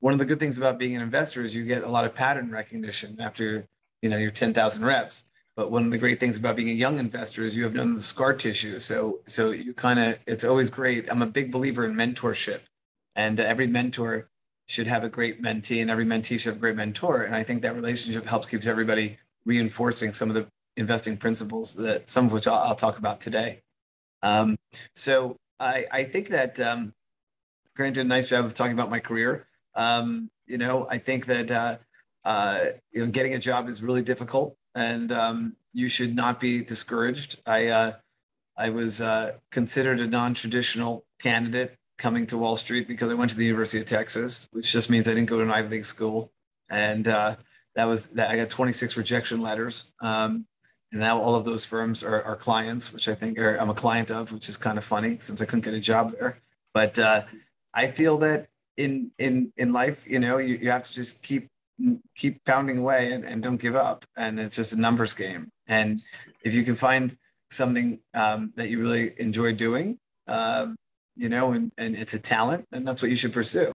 one of the good things about being an investor is you get a lot of pattern recognition after you know your 10,000 reps. But one of the great things about being a young investor is you have none of the scar tissue. So so you kind of it's always great. I'm a big believer in mentorship, and every mentor should have a great mentee, and every mentee should have a great mentor. And I think that relationship helps keeps everybody reinforcing some of the investing principles that some of which I'll, I'll talk about today. Um, so I, I think that um, Grant did a nice job of talking about my career. Um, you know, I think that uh, uh, you know getting a job is really difficult, and um, you should not be discouraged. I uh, I was uh, considered a non-traditional candidate coming to Wall Street because I went to the University of Texas, which just means I didn't go to an Ivy League school, and uh, that was that I got 26 rejection letters. Um, and now all of those firms are, are clients, which I think are, I'm a client of, which is kind of funny since I couldn't get a job there. But uh, I feel that in in in life, you know, you, you have to just keep keep pounding away and, and don't give up. And it's just a numbers game. And if you can find something um, that you really enjoy doing, um, you know, and, and it's a talent, then that's what you should pursue.